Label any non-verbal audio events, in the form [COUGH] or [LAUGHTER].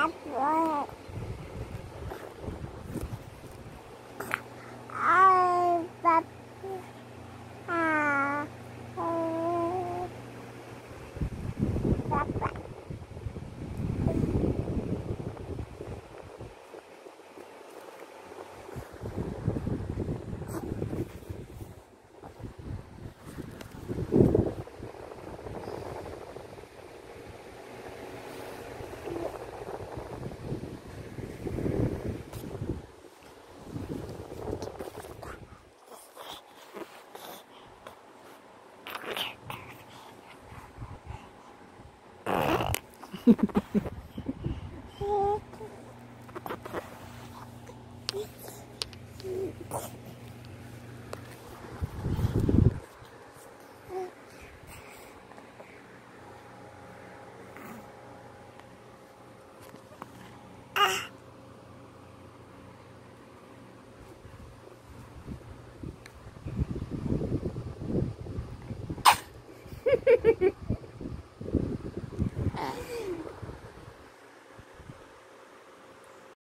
hạt rồi え [LAUGHS] ー